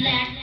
black.